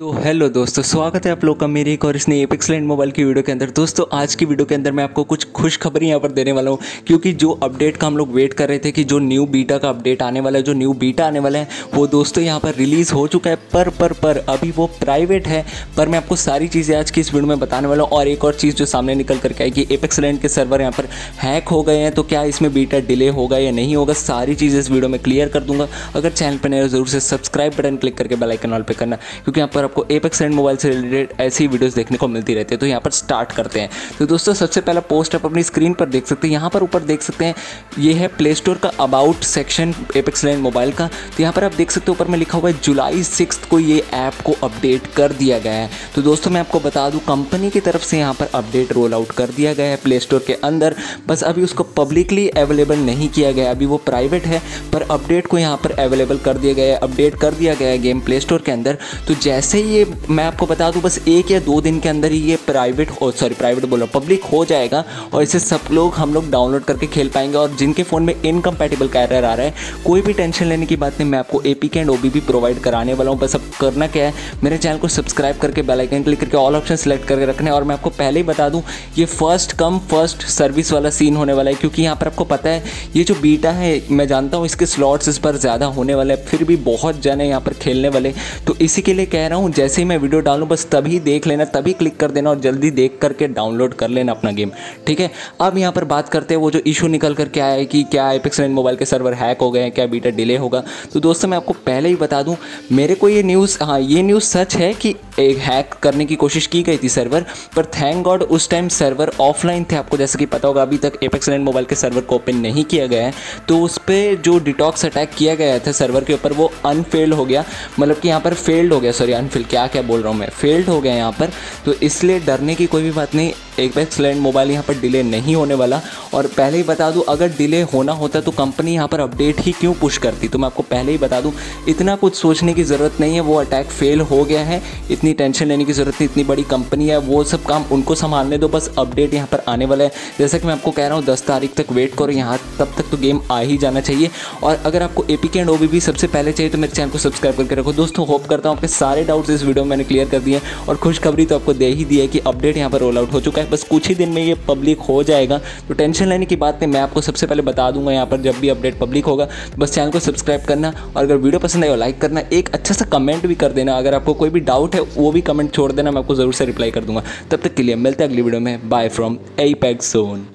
तो हेलो दोस्तों, स्वागत है आप लोग का मेरी एक और इसने एपिक्स लैंड मोबाइल की वीडियो के अंदर। दोस्तों, आज की वीडियो के अंदर मैं आपको कुछ खुश खबरी यहाँ पर देने वाला हूँ, क्योंकि जो अपडेट का हम लोग वेट कर रहे थे कि जो न्यू बीटा का अपडेट आने वाला है, जो न्यू बीटा आने वाला है, वो दोस्तों यहाँ पर रिलीज़ हो चुका है। पर पर पर, अभी वो प्राइवेट है, पर मैं आपको सारी चीज़ें आज की इस वीडियो में बताने वाला हूँ। और एक और चीज़ जो सामने निकल करके आएगी एपेक्स लैंड के सर्वर यहाँ पर हैक हो गए हैं तो क्या इसमें बीटा डिले होगा या नहीं होगा, सारी चीज़ें इस वीडियो में क्लियर कर दूँगा। अगर चैनल पर नए ज़रूर से सब्सक्राइब बटन क्लिक करके बेलाइकन ऑल पर करना, क्योंकि यहाँ पर आपको एपेक्स मोबाइल मोबाइल से रिलेटेड ऐसी वीडियोस देखने को मिलती रहती है तो यहाँ पर स्टार्ट करते हैं। तो दोस्तों, सबसे पहला पोस्ट आप अपनी स्क्रीन पर देख सकते हैं। यहाँ पर ऊपर देख सकते हैं, ये है प्ले स्टोर का about section Apex land mobile का। तो यहाँ पर आप देख सकते हो, ऊपर में लिखा हुआ है जुलाई सिक्स को ये ऐप को अपडेट कर दिया गया है। तो दोस्तों, मैं आपको बता दूँ कंपनी की तरफ़ से यहाँ पर अपडेट रोल आउट कर दिया गया है प्ले स्टोर के अंदर। बस अभी उसको पब्लिकली अवेलेबल नहीं किया गया अभी वो प्राइवेट है, पर अपडेट को यहाँ पर अवेलेबल कर दिया गया है। अपडेट कर दिया गया है गेम प्ले स्टोर के अंदर। तो जैसे ही ये मैं आपको बता दूँ, बस एक या दो दिन के अंदर ही ये प्राइवेट हो सॉरी प्राइवेट बोलो पब्लिक हो जाएगा और इसे सब लोग, हम लोग डाउनलोड करके खेल पाएँगे और जिनके फ़ोन में इनकम्पैटिबल कैरियर आ रहा है, कोई भी टेंशन लेने की बात नहीं, मैं आपको A P K and O B B provide कराने वाला हूँ। बस अब करना क्या है, मेरे चैनल को सब्सक्राइब करके बेलाइकन क्लिक करके ऑल ऑप्शन सेलेक्ट करके रखने और मैं आपको पहले ही बता दूँ, ये फ़र्स्ट कम फ़र्स्ट सर्विस वाला सीन होने वाला है, क्योंकि यहाँ पर आपको पता है, ये जो बीटा है, मैं जानता हूँ इसके स्लॉट्स इस पर ज़्यादा होने वाले हैं, फिर भी बहुत जन है यहाँ पर खेलने वाले। तो इसी के लिए कह रहा हूँ जैसे ही मैं वीडियो डालूँ, बस तभी देख लेना, तभी क्लिक कर देना और जल्दी देख करके डाउनलोड कर लेना अपना गेम ठीक है? अब यहाँ पर बात करते हैं, वो जो इशू निकल कर के आया है कि क्या एपिक्स मोबाइल के सर्वर हैक हो गए हैं, क्या बीटा डिले होगा? तो दोस्तों, मैं आपको पहले ही बता दूँ, मेरे को ये न्यूज़ हाँ ये न्यूज़ सच है कि एक हैक करने की कोशिश की गई थी सर्वर पर थैंक गॉड उस टाइम सर्वर ऑफलाइन थे। आपको जैसे कि पता होगा, अभी तक एपेक्स मोबाइल के सर्वर को ओपन नहीं किया गया है तो उस पर जो डिटॉक्स अटैक किया गया था सर्वर के ऊपर, वो अनफेल्ड हो गया मतलब कि यहाँ पर फेल्ड हो गया सॉरी अनफेल्ड क्या क्या बोल रहा हूँ मैं? फेल्ड हो गया यहाँ पर तो इसलिए डरने की कोई भी बात नहीं। एक बार एक्सलेंट मोबाइल यहाँ पर डिले नहीं होने वाला। और पहले ही बता दूँ, अगर डिले होना होता तो कंपनी यहाँ पर अपडेट ही क्यों पुश करती? तो मैं आपको पहले ही बता दूँ, इतना कुछ सोचने की ज़रूरत नहीं है, वो अटैक फेल हो गया है। इतनी टेंशन लेने की ज़रूरत नहीं, इतनी बड़ी कंपनी है, वो सब काम उनको संभालने दो, बस अपडेट यहाँ पर आने वाला है। जैसा कि मैं आपको कह रहा हूँ, दस तारीख तक वेट करो, यहाँ तब तक तो गेम आ ही जाना चाहिए। और अगर आपको ए पी के एंड ओ सबसे पहले चाहिए तो मेरे चैनल को सब्सक्राइब करके रखो। दोस्तों होप करता हूँ आपके सारे डाउट्स इस वीडियो में मैंने क्लियर कर दिए हैं और खुशखबरी तो आपको दे ही दी है कि अपडेट यहाँ पर रोल आउट हो चुका है। बस कुछ ही दिन में ये पब्लिक हो जाएगा। तो टेंशन लेने की बात नहीं, मैं आपको सबसे पहले बता दूँगा यहाँ पर जब भी अपडेट पब्लिक होगा तो बस चैनल को सब्सक्राइब करना और अगर वीडियो पसंद आए लाइक करना। एक अच्छा सा कमेंट भी कर देना। अगर आपको कोई भी डाउट है, वो भी कमेंट छोड़ देना। मैं आपको ज़रूर से रिप्लाई कर दूँगा। तब तक के लिए मिलते हैं अगली वीडियो में। बाय फ्रॉम ए पैक सोन